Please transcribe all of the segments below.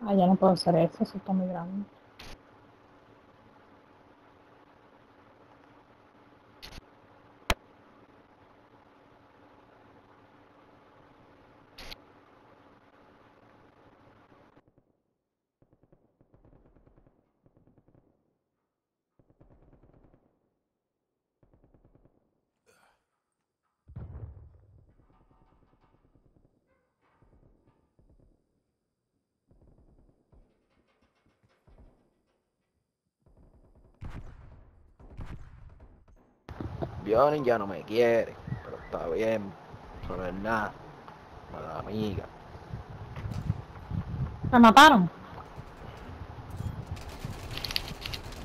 Ah, ya no puedo hacer eso, eso está muy grande. Bjorn ya no me quiere, pero está bien, eso no es nada. Mala amiga. ¿Me mataron?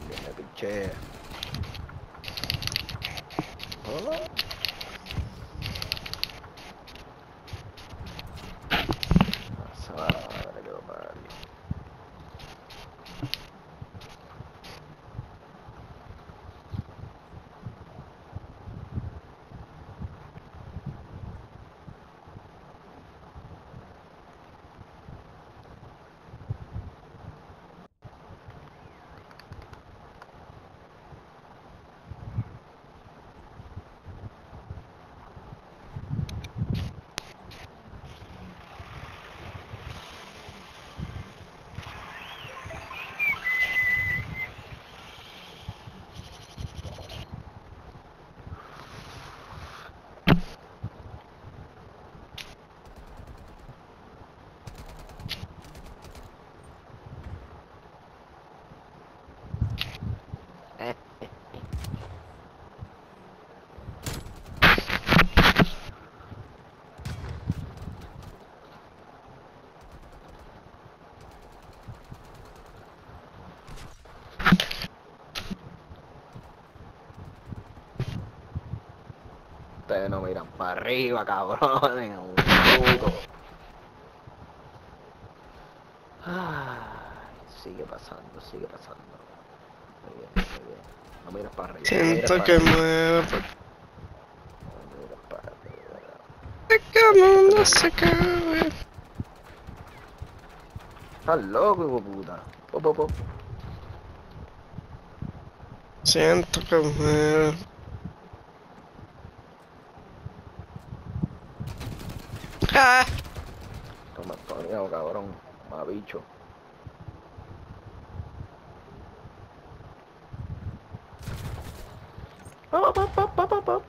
Que me. Hola. Esa madre que lo parió. Ustedes no miran para arriba, cabrones. Un puto. Ay, sigue pasando, sigue pasando. Muy bien, muy bien. No miras para arriba. no Siento para que muero porque no miras para arriba. el mundo se acabe. Estás loco, hijo puta. Pop, pop, pop. Siento que muero. ¡Ah! Toma, Antonio, cabrón. Más bicho. Pop, pop, pop, pop, pop, pop.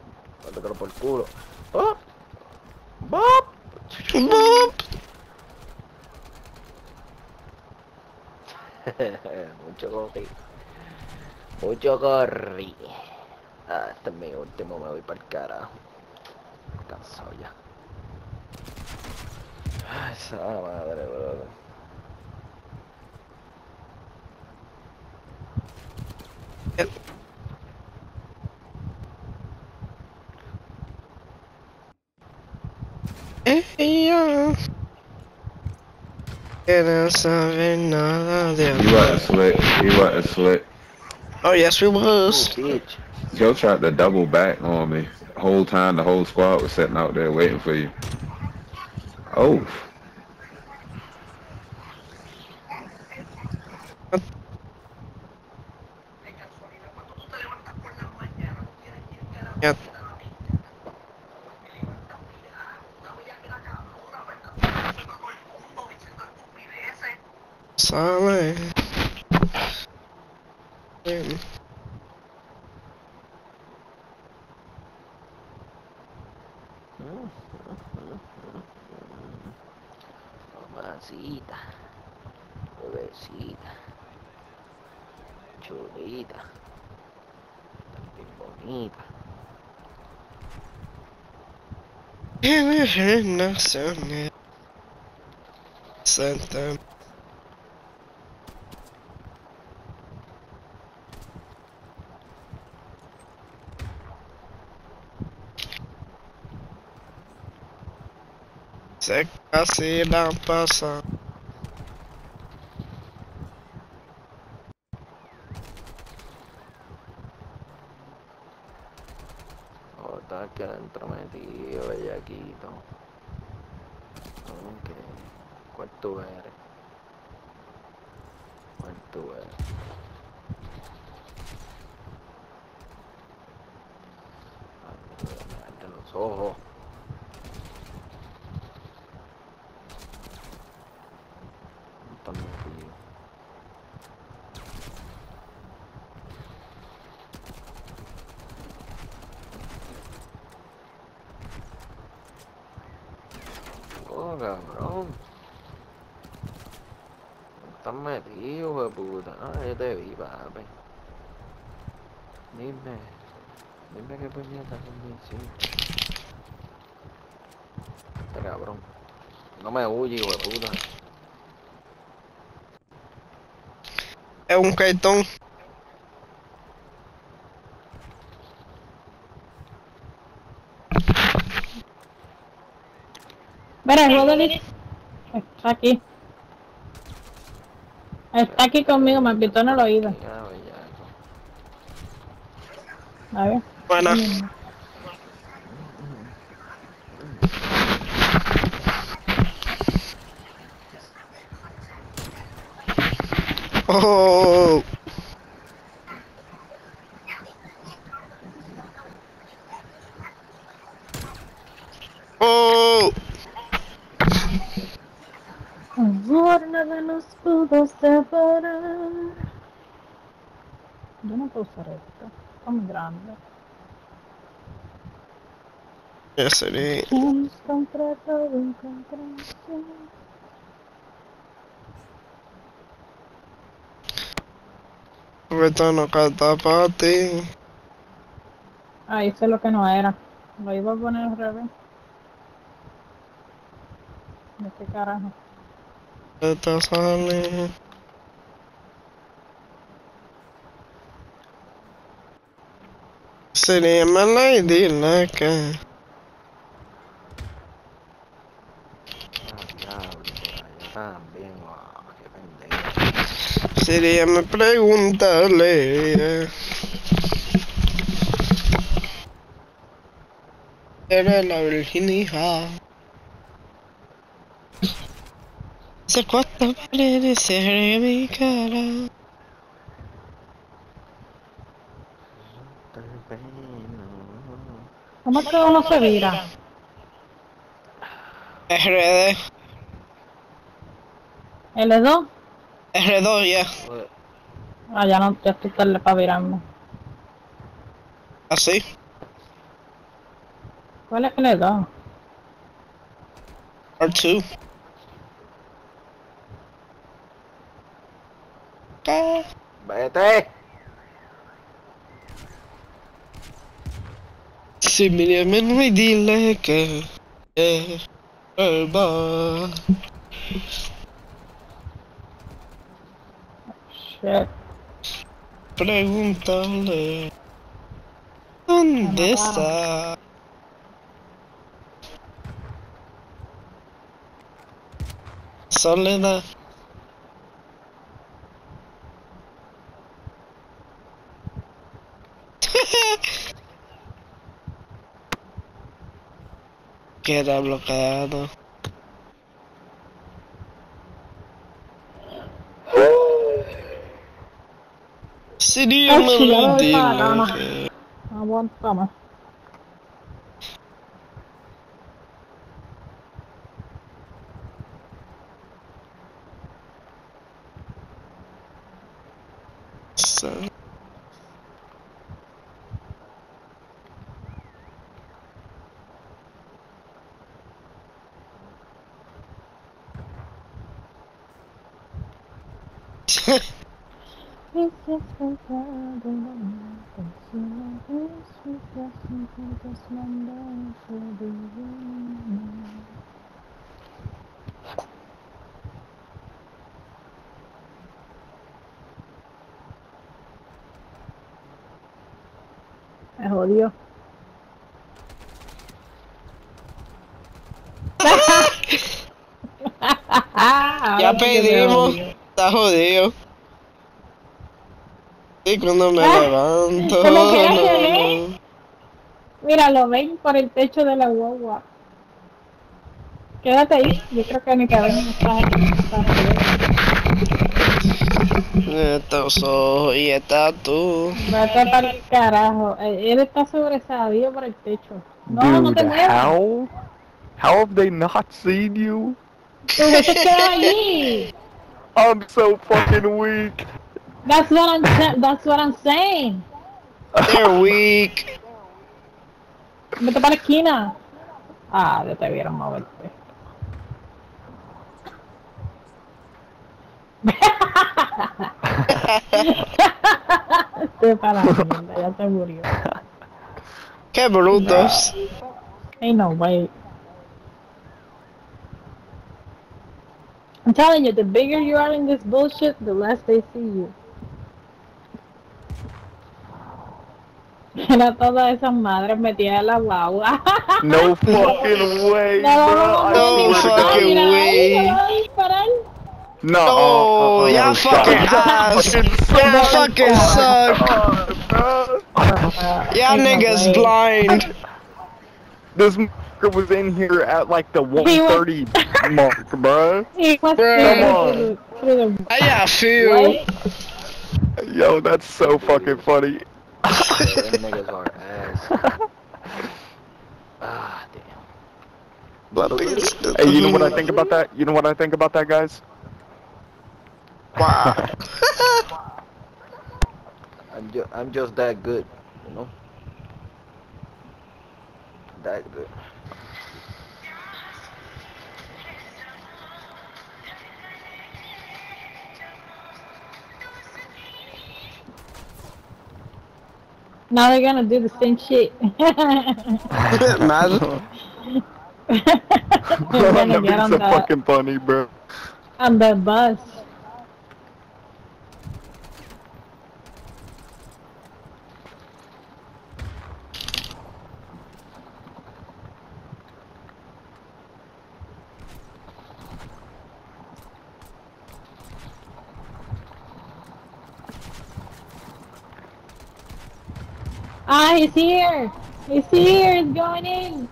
Mátatelo por el culo. Pop. Pop. ¡Bop! Mucho corri. Mucho corri. Ah, este es mi último, me voy para el carajo. Cansado ya. Ay, esa madre, brother. Ella que no sabe nada de He wasn't amor. slick. He wasn't slick. Oh yes, we Oh, was. bitch. Joe tried to double back on me. The Whole time the whole squad was sitting out there waiting for you. Oh. Mamacita. Bebecita. Chulita. Tan bien bonita. Santa. Se casi la pasa. Oh, está aquí adentro metido, bellaquito. Ok. ¿Cuál tú eres? Ay, tú, eh. Ay, mai viu, Rabuda? Ah, é eu vi, baba. Dime. Dime que a banheira tá Este Tá cabrão. Não é hoje, Rabuda. É um caetão! Bora, rola ali. Tá aqui. Está aquí conmigo, me pitó en el oído. A ver. Buena. Oh. Oh. Yo no puedo usar esto. Está muy grande. Ya sería. Hemos contratado un contrato. Esto no canta para ti. Ah, hice lo que no era. Lo iba a poner al revés. ¿De qué carajo? Esto sale. Sería mala idea qué pendejo. Sería me preguntarle. Era la virginidad. Hace cuántas paredes se mi cara. ¿Cómo es que uno se vira? RD. ¿L2? R2 ya. Joder, Ah, ya no, ya estoy tarde para virarme. Así. ¿Cuál es L2? R2. ¿Qué? ¡Vete! simile men mai dile că e bărbat. Shit. Pregúntale. ¿Dónde está? Soledad. queda bloqueado. Seria uma bandeira. Aguanta, mano. So... para la mentira cama. que- Aguántame. So- Me jodió. Ya Ahora sí que me pedimos. jodió. Está jodido. Y cuando me Ah, levanto. como que no, no. Mira, lo ven por el techo de la guagua. Quédate ahí. Yo creo que mi cabeza está, está jodida. estos ojos y estás tú. Vete para el carajo. Eh, Él está sobresalido por el techo. No, no te Dude, muevas. how? How have they not seen you? Tú vete queda allí. I'm so fucking weak. That's what I'm that's what I'm saying. They're weak. Vete para la esquina. Ah, ya te vieron moverte. Te para la mierda, ya te murió. Qué brutos. Ain't no way. I'm telling you, the bigger you are in this bullshit, the less they see you. Era todas esas madres metidas en la guagua. No fucking way, No, bro. no, I no swear to fucking God. way. disparar. No, uh, y'all fucking stop. ass. Fucking Y'all fucking suck. suck, bro. Y'all niggas blind. This motherfucker was in here at like the He 130 mark, bro. He was Bruh. through the, through How y'all feel? Yo, that's so fucking funny. Them niggas are ass. Ah, damn. Hey, you know what I think about that? You know what I think about that, guys? Wow. I'm just, I'm just that good, you know. That good. Now they're gonna do the same shit. Imagine. they're gonna get on so the, fucking funny, bro. on the bus. Ah, he's here! He's here! He's going in!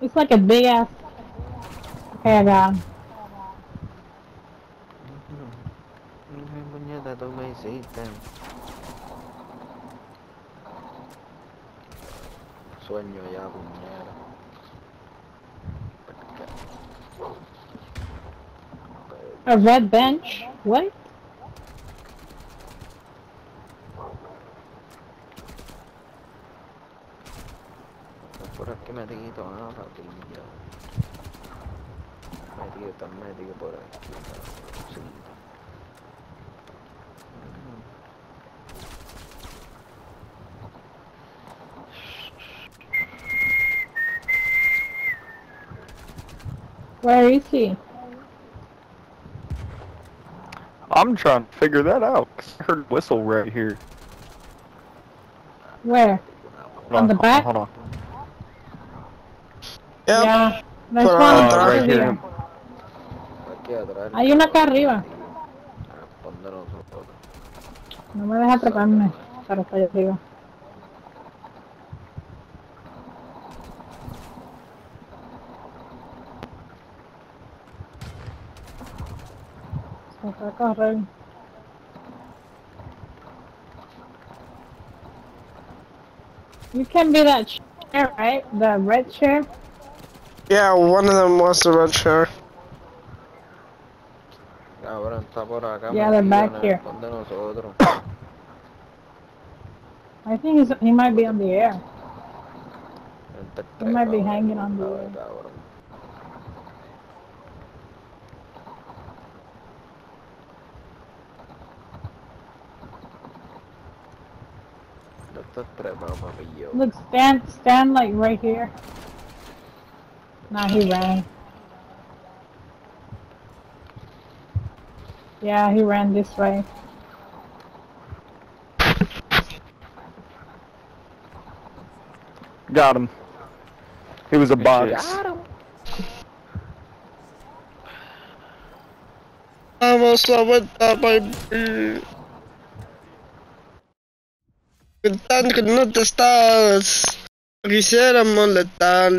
It's like a big ass. Okay, tú me hiciste. Sueño ya, puñeta. A red bench? What? Where is he? I'm trying to figure that out. I heard a whistle right here. Where? Hold On the hold back? Hold on. Yep. Yeah. There's Por one atrás. over right here. there. Aquí atrás. Hay una acá arriba. Ah, Respóndenos nosotros. No me deja treparme. Pero estoy arriba. Se fue a. You can be that chair, right? The red chair? Yeah, one of them was the red chair. Cabrón, está por acá. Yeah, they're back here. de nosotros. I think he's, he might be on the air. He might be hanging on the cabrón, air. Cabrón. Esto es trepado, papillo. Look, stand, stand like right here. Nah, he ran. Yeah, he ran this way. Got him. He was a bot. Vamos a vuelta, baby. ¿Qué tal que no te estás? Quisiera molestar.